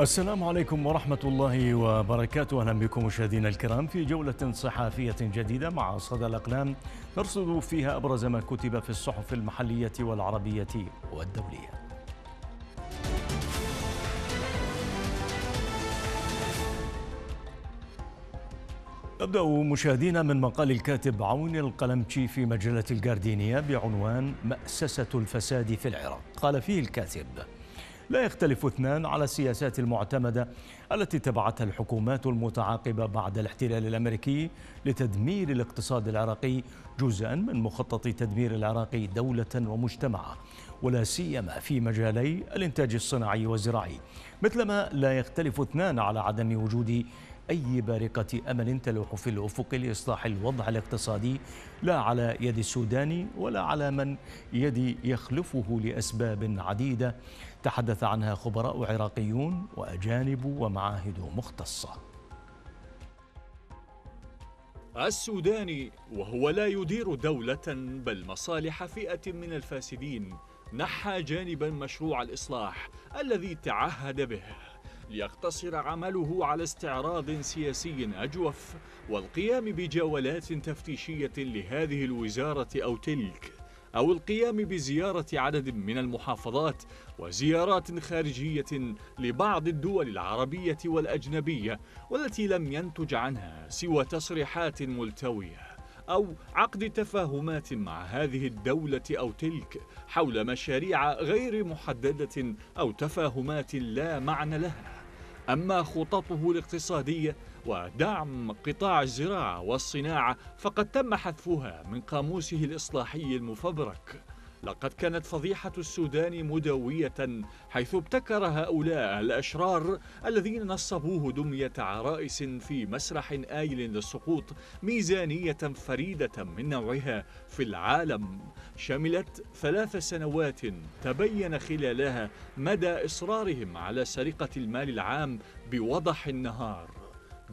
السلام عليكم ورحمة الله وبركاته. أهلا بكم مشاهدينا الكرام في جولة صحافية جديدة مع صدى الأقلام نرصد فيها أبرز ما كتب في الصحف المحلية والعربية والدولية. نبدأ مشاهدينا من مقال الكاتب عون القلمشي في مجلة الجاردينية بعنوان مأسسة الفساد في العراق. قال فيه الكاتب لا يختلف اثنان على السياسات المعتمدة التي تبعتها الحكومات المتعاقبة بعد الاحتلال الأمريكي لتدمير الاقتصاد العراقي جزءا من مخطط تدمير العراق دولة ومجتمعا ولا سيما في مجالي الإنتاج الصناعي والزراعي. مثلما لا يختلف اثنان على عدم وجود أي بارقة أمل تلوح في الأفق لإصلاح الوضع الاقتصادي؟ لا على يد السوداني ولا على من يد يخلفه لأسباب عديدة. تحدث عنها خبراء عراقيون وأجانب ومعاهد مختصة. السوداني وهو لا يدير دولة بل مصالح فئة من الفاسدين نحى جانبا مشروع الإصلاح الذي تعهد به. ليقتصر عمله على استعراض سياسي أجوف والقيام بجولات تفتيشية لهذه الوزارة أو تلك أو القيام بزيارة عدد من المحافظات وزيارات خارجية لبعض الدول العربية والأجنبية والتي لم ينتج عنها سوى تصريحات ملتوية أو عقد تفاهمات مع هذه الدولة أو تلك حول مشاريع غير محددة أو تفاهمات لا معنى لها. أما خططه الاقتصادية ودعم قطاع الزراعة والصناعة فقد تم حذفها من قاموسه الإصلاحي المفبرك. لقد كانت فضيحة السودان مدوية حيث ابتكر هؤلاء الأشرار الذين نصبوه دمية عرائس في مسرح آيل للسقوط ميزانية فريدة من نوعها في العالم. شملت ثلاث سنوات تبين خلالها مدى إصرارهم على سرقة المال العام بوضح النهار.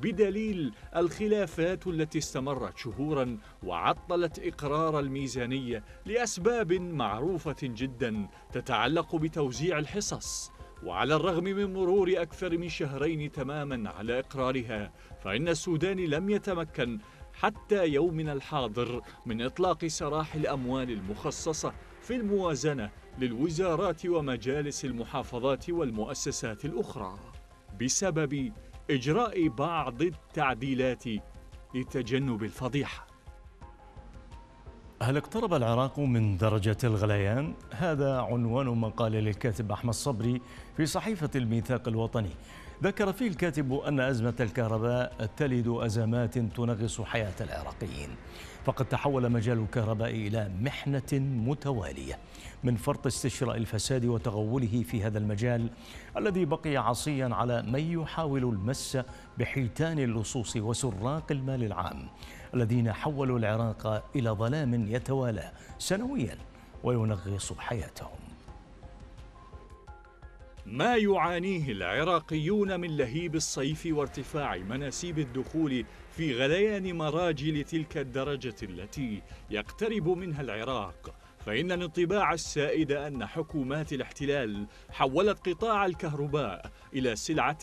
بدليل الخلافات التي استمرت شهورا وعطلت إقرار الميزانية لأسباب معروفة جدا تتعلق بتوزيع الحصص. وعلى الرغم من مرور أكثر من شهرين تماما على إقرارها فإن السودان لم يتمكن حتى يومنا الحاضر من إطلاق سراح الأموال المخصصة في الموازنة للوزارات ومجالس المحافظات والمؤسسات الأخرى. بسبب إجراء بعض التعديلات لتجنب الفضيحة. هل اقترب العراق من درجة الغليان؟ هذا عنوان مقال للكاتب أحمد صبري في صحيفة الميثاق الوطني. ذكر فيه الكاتب أن أزمة الكهرباء تلد أزمات تنغص حياة العراقيين. فقد تحول مجال الكهرباء إلى محنة متوالية. من فرط استشراء الفساد وتغوله في هذا المجال الذي بقي عصيا على من يحاول المس بحيتان اللصوص وسراق المال العام الذين حولوا العراق إلى ظلام يتوالى سنويا وينغص حياتهم. ما يعانيه العراقيون من لهيب الصيف وارتفاع مناسيب الدخول في غليان مراجل تلك الدرجة التي يقترب منها العراق فإن الانطباع السائد أن حكومات الاحتلال حولت قطاع الكهرباء إلى سلعة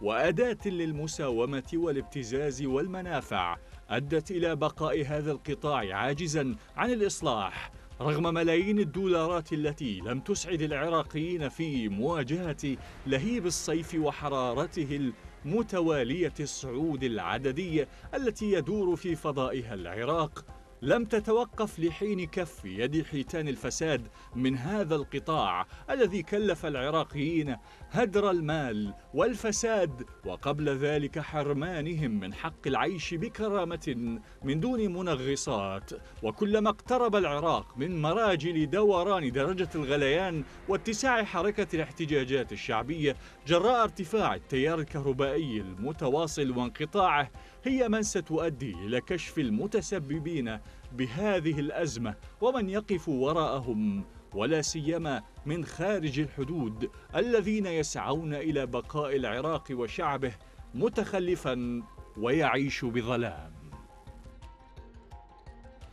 وأداة للمساومة والابتزاز والمنافع أدت إلى بقاء هذا القطاع عاجزا عن الإصلاح رغم ملايين الدولارات التي لم تسعد العراقيين في مواجهة لهيب الصيف وحرارته المتوالية الصعود العددية التي يدور في فضائها العراق. لم تتوقف لحين كف يد حيتان الفساد من هذا القطاع الذي كلف العراقيين هدر المال والفساد وقبل ذلك حرمانهم من حق العيش بكرامة من دون منغصات. وكلما اقترب العراق من مراجل دوران درجة الغليان واتساع حركة الاحتجاجات الشعبية جراء ارتفاع التيار الكهربائي المتواصل وانقطاعه هي من ستؤدي إلى كشف المتسببين بهذه الأزمة ومن يقف وراءهم ولا سيما من خارج الحدود الذين يسعون إلى بقاء العراق وشعبه متخلفا ويعيش بظلام.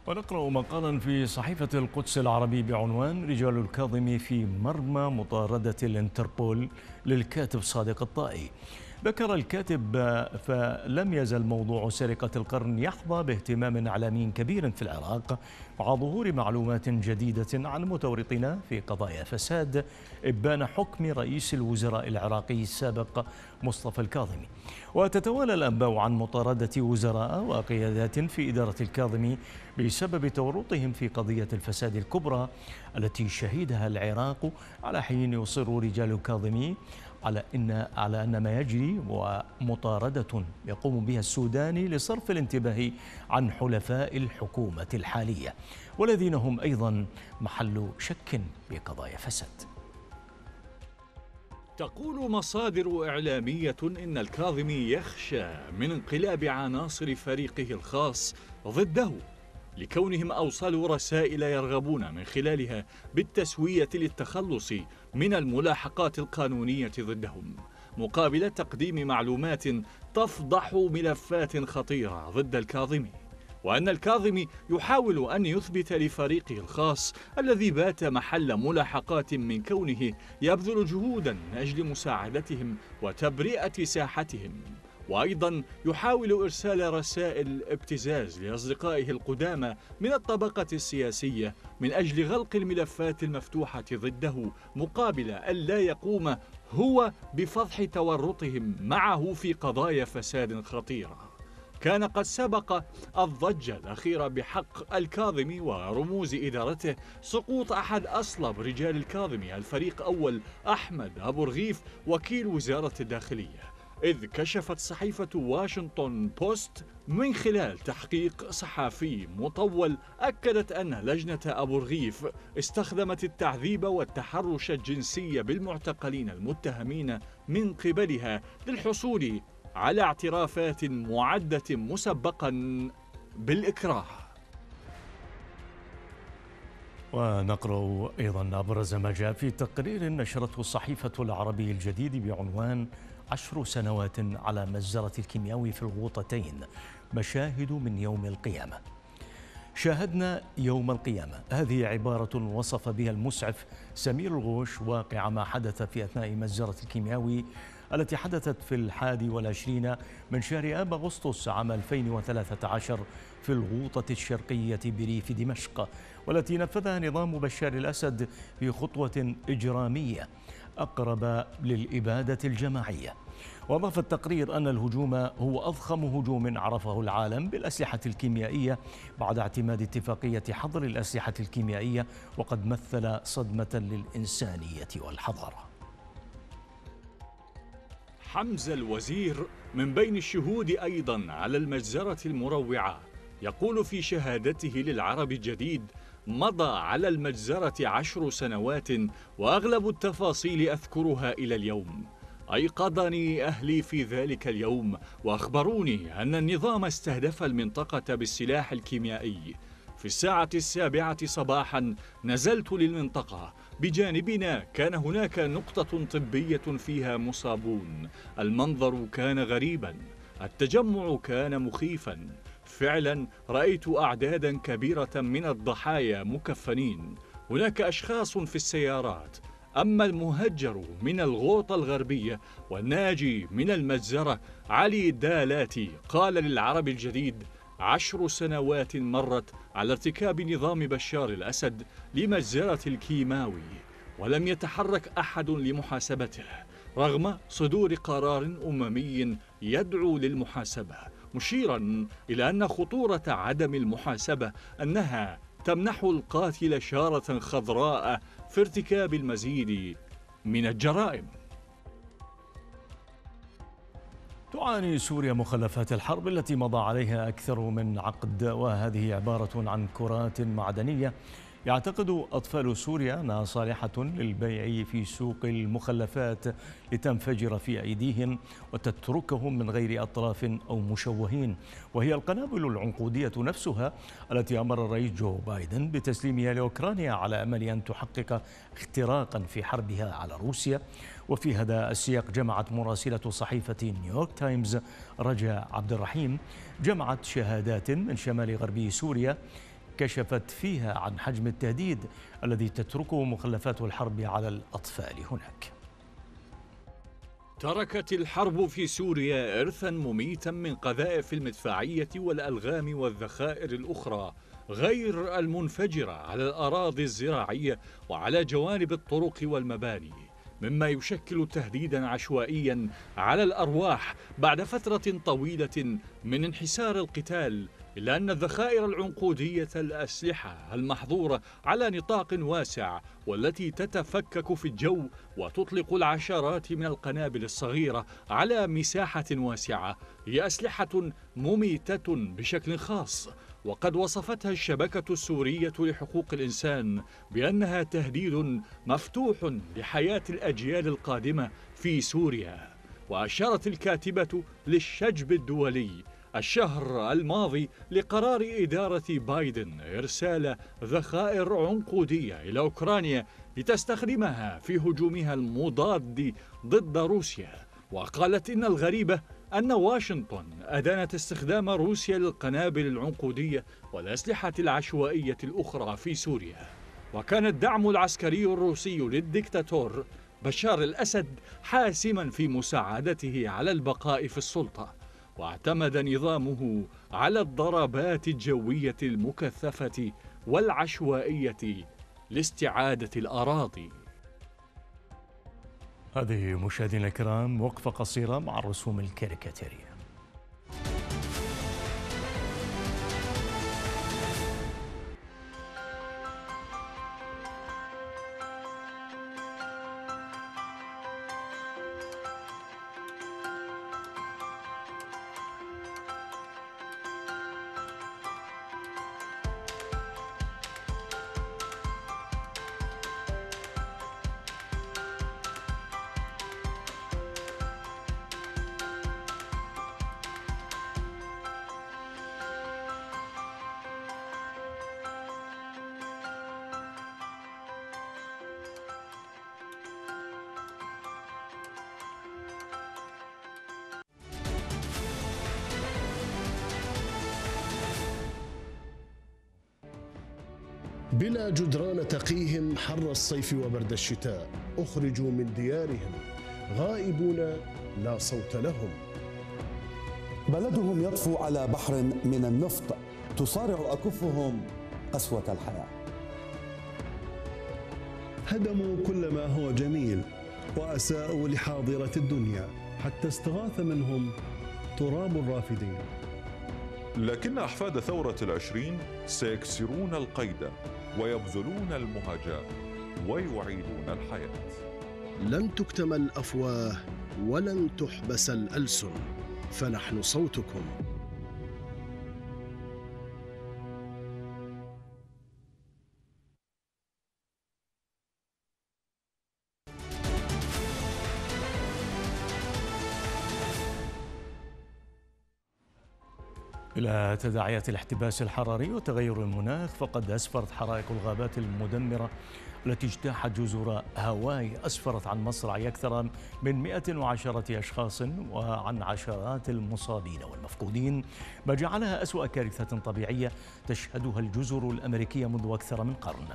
ونقرأ مقالا في صحيفة القدس العربي بعنوان رجال الكاظم في مرمى مطاردة الانتربول للكاتب صادق الطائي. ذكر الكاتب فلم يزل موضوع سرقة القرن يحظى باهتمام إعلامي كبير في العراق مع ظهور معلومات جديدة عن متورطين في قضايا فساد إبان حكم رئيس الوزراء العراقي السابق مصطفى الكاظمي. وتتوالى الأنباء عن مطاردة وزراء وقيادات في إدارة الكاظمي بسبب تورطهم في قضية الفساد الكبرى التي شهدها العراق على حين يصر رجال الكاظمي على إن على أن ما يجري ومطاردة يقوم بها السوداني لصرف الانتباه عن حلفاء الحكومة الحالية والذين هم أيضا محل شك بقضايا فساد. تقول مصادر إعلامية إن الكاظمي يخشى من انقلاب عناصر فريقه الخاص ضده لكونهم اوصلوا رسائل يرغبون من خلالها بالتسوية للتخلص من الملاحقات القانونية ضدهم مقابل تقديم معلومات تفضح ملفات خطيرة ضد الكاظمي. وأن الكاظمي يحاول أن يثبت لفريقه الخاص الذي بات محل ملاحقات من كونه يبذل جهودا من أجل مساعدتهم وتبرئة ساحتهم. وأيضا يحاول إرسال رسائل ابتزاز لأصدقائه القدامى من الطبقة السياسية من أجل غلق الملفات المفتوحة ضده مقابل الا يقوم هو بفضح تورطهم معه في قضايا فساد خطيره كان قد سبق الضجة الأخيرة بحق الكاظمي ورموز إدارته سقوط أحد أصلب رجال الكاظمي الفريق أول أحمد أبو رغيف وكيل وزارة الداخلية. إذ كشفت صحيفة واشنطن بوست من خلال تحقيق صحفي مطول أكدت أن لجنة أبو رغيف استخدمت التعذيب والتحرش الجنسي بالمعتقلين المتهمين من قبلها للحصول على اعترافات معدة مسبقا بالإكراه. ونقرأ أيضا أبرز ما جاء في تقرير نشرته الصحيفة العربي الجديد بعنوان عشر سنوات على مجزرة الكيمياوي في الغوطتين. مشاهد من يوم القيامة. شاهدنا يوم القيامة. هذه عبارة وصف بها المسعف سمير الغوش واقع ما حدث في أثناء مجزرة الكيمياوي التي حدثت في الحادي والعشرين من شهر آب أغسطس عام 2013 في الغوطة الشرقية بريف دمشق والتي نفذها نظام بشار الأسد في خطوة إجرامية. أقرب للإبادة الجماعية. وأضاف التقرير أن الهجوم هو أضخم هجوم عرفه العالم بالأسلحة الكيميائية بعد اعتماد اتفاقية حظر الأسلحة الكيميائية وقد مثل صدمة للإنسانية والحضارة. حمزة الوزير من بين الشهود أيضا على المجزرة المروعة يقول في شهادته للعرب الجديد مضى على المجزرة عشر سنوات وأغلب التفاصيل أذكرها إلى اليوم. أيقظني أهلي في ذلك اليوم وأخبروني أن النظام استهدف المنطقة بالسلاح الكيميائي. في الساعة السابعة صباحا نزلت للمنطقة. بجانبنا كان هناك نقطة طبية فيها مصابون. المنظر كان غريبا. التجمع كان مخيفا. فعلا رأيت أعدادا كبيرة من الضحايا مكفنين. هناك أشخاص في السيارات. أما المهجر من الغوطة الغربية والناجي من المجزرة علي دالاتي قال للعرب الجديد عشر سنوات مرت على ارتكاب نظام بشار الأسد لمجزرة الكيماوي ولم يتحرك أحد لمحاسبته رغم صدور قرار أممي يدعو للمحاسبة. مشيرا إلى أن خطورة عدم المحاسبة أنها تمنح القاتل شارة خضراء في ارتكاب المزيد من الجرائم. تعاني سوريا مخلفات الحرب التي مضى عليها أكثر من عقد وهذه عبارة عن كرات معدنية يعتقد أطفال سوريا أنها صالحة للبيع في سوق المخلفات لتنفجر في أيديهم وتتركهم من غير أطراف أو مشوهين. وهي القنابل العنقودية نفسها التي أمر الرئيس جو بايدن بتسليمها لأوكرانيا على أمل أن تحقق اختراقا في حربها على روسيا. وفي هذا السياق جمعت مراسلة صحيفة نيويورك تايمز رجاء عبد الرحيم جمعت شهادات من شمال غربي سوريا كشفت فيها عن حجم التهديد الذي تتركه مخلفات الحرب على الأطفال هناك. تركت الحرب في سوريا إرثا مميتا من قذائف المدفعية والألغام والذخائر الأخرى غير المنفجرة على الأراضي الزراعية وعلى جوانب الطرق والمباني مما يشكل تهديدا عشوائيا على الأرواح بعد فترة طويلة من انحسار القتال إلا أن الذخائر العنقودية الأسلحة المحظورة على نطاق واسع والتي تتفكك في الجو وتطلق العشرات من القنابل الصغيرة على مساحة واسعة هي أسلحة مميتة بشكل خاص وقد وصفتها الشبكة السورية لحقوق الإنسان بأنها تهديد مفتوح لحياة الأجيال القادمة في سوريا وأشارت الكاتبة للشجب الدولي الشهر الماضي لقرار إدارة بايدن إرسال ذخائر عنقودية إلى أوكرانيا لتستخدمها في هجومها المضاد ضد روسيا. وقالت إن الغريبة أن واشنطن أدانت استخدام روسيا للقنابل العنقودية والأسلحة العشوائية الأخرى في سوريا. وكان الدعم العسكري الروسي للدكتاتور بشار الأسد حاسما في مساعدته على البقاء في السلطة. واعتمد نظامه على الضربات الجوية المكثفة والعشوائية لاستعادة الأراضي. هذه مشاهدينا الكرام وقفة قصيرة مع الرسوم الكاريكاتيرية. بلا جدران تقيهم حر الصيف وبرد الشتاء. أخرجوا من ديارهم. غائبون لا صوت لهم. بلدهم يطفو على بحر من النفط. تصارع أكفهم قسوة الحياة. هدموا كل ما هو جميل وأساءوا لحاضرة الدنيا. حتى استغاث منهم تراب الرافدين. لكن أحفاد ثورة العشرين سيكسرون القيد. ويبذلون المهاجاة ويعيدون الحياة. لن تكتم الأفواه ولن تحبس الألسن فنحن صوتكم. إلى تداعيات الاحتباس الحراري وتغير المناخ فقد أسفرت حرائق الغابات المدمرة التي اجتاحت جزر هاواي أسفرت عن مصرع أكثر من 110 أشخاص وعن عشرات المصابين والمفقودين. ما جعلها أسوأ كارثة طبيعية تشهدها الجزر الأمريكية منذ أكثر من قرن.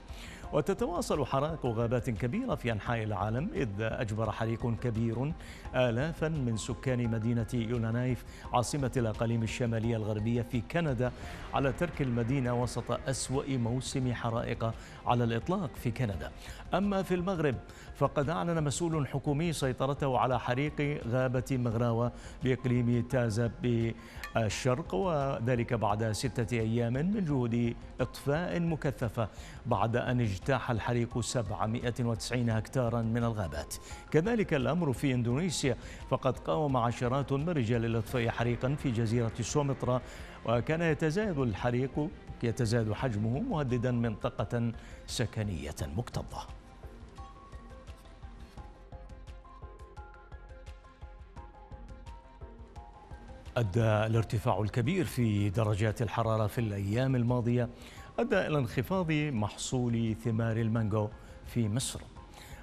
وتتواصل حرائق غابات كبيرة في أنحاء العالم إذ أجبر حريق كبير آلافا من سكان مدينة يونانايف عاصمة الأقاليم الشمالية الغربية في كندا على ترك المدينة وسط أسوأ موسم حرائق على الإطلاق في كندا. أما في المغرب فقد أعلن مسؤول حكومي سيطرته على حريق غابة مغراوة بإقليم تازا بالشرق وذلك بعد ستة أيام من جهود إطفاء مكثفة بعد أن اجتاح الحريق 790 هكتارا من الغابات. كذلك الأمر في إندونيسيا فقد قاوم عشرات من رجال الإطفاء حريقا في جزيرة سومطرة وكان يتزايد الحريق يتزايد حجمه مهددا منطقة سكنية مكتظة. أدى الارتفاع الكبير في درجات الحرارة في الأيام الماضية أدى إلى انخفاض محصول ثمار المانجو في مصر.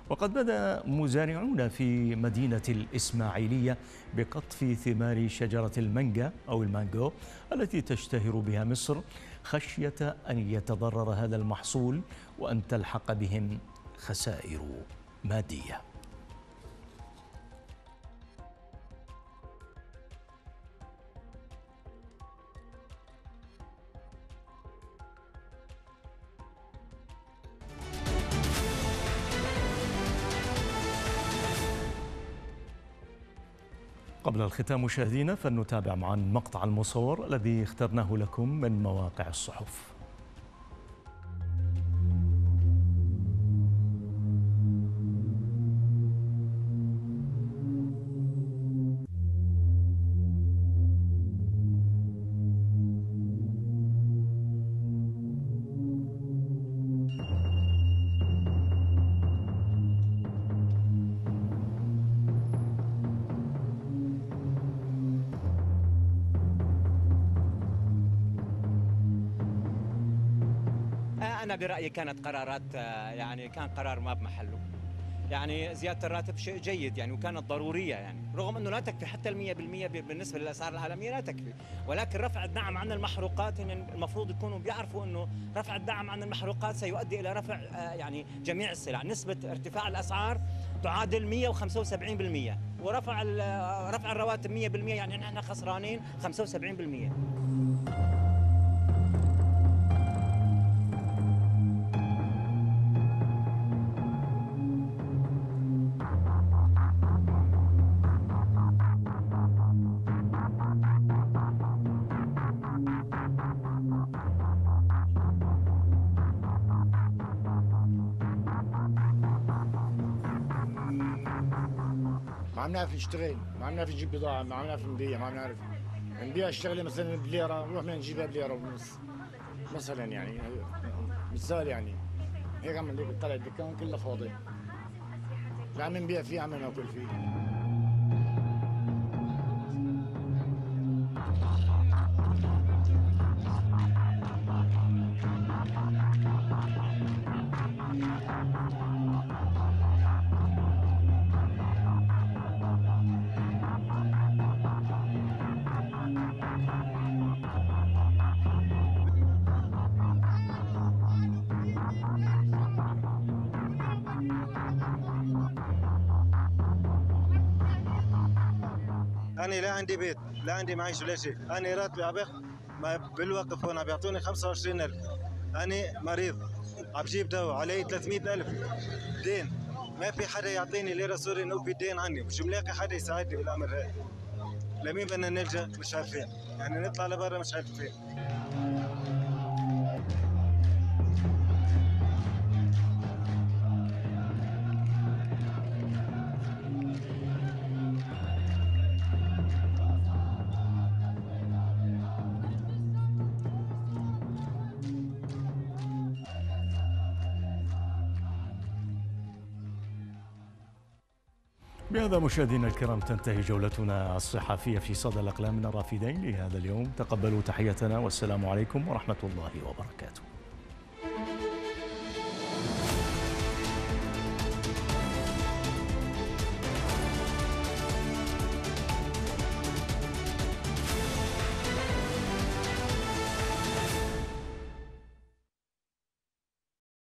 وقد بدأ مزارعون في مدينة الإسماعيلية بقطف ثمار شجرة المانجا أو المانجو التي تشتهر بها مصر خشية أن يتضرر هذا المحصول وأن تلحق بهم خسائر مادية. قبل الختام مشاهدينا فلنتابع معا مقطع المصور الذي اخترناه لكم من مواقع الصحف. أنا برأيي كانت قرارات آه، يعني كان قرار ما بمحله. يعني زيادة الراتب شيء جيد يعني وكانت ضرورية يعني. رغم أنه لا تكفي حتى المية بالمية بالنسبة للأسعار العالمية لا تكفي. ولكن رفع الدعم عن المحروقات المفروض يكونوا بيعرفوا أنه رفع الدعم عن المحروقات سيؤدي إلى رفع آه، يعني جميع السلع. نسبة ارتفاع الأسعار تعادل 175% ورفع آه، رفع الرواتب 100% يعني نحن خسرانين 75% ما عم نعرف نشتغل ما عم نعرف نجيب بضاعة ما عم نعرف نبيع ما عم نعرف نبيع الشغله مثلا بليرة نروح بدنا نجيبها بليرة ونص مثلا يعني مثال يعني. هيك عم نلاقي طلع الدكان كله فاضي. لا عم نبيع فيه عم ناكل فيه. أنا لا عندي بيت لا عندي معيش ولا شيء أنا راتبي عبخ بالوقف هنا بيعطوني 25000 أنا مريض عم بجيب دواء علي 300000 دين ما في حدا يعطيني ليره سوري إنه في دين عني. مش ملاقي حدا يساعدني بالأمر هذا لمين بدنا نلجأ؟ مش عارفين. يعني نطلع لبرا مش عارفين. بهذا مشاهدينا الكرام تنتهي جولتنا الصحفية في صدى الأقلام من الرافدين لهذا اليوم. تقبلوا تحياتنا والسلام عليكم ورحمة الله وبركاته.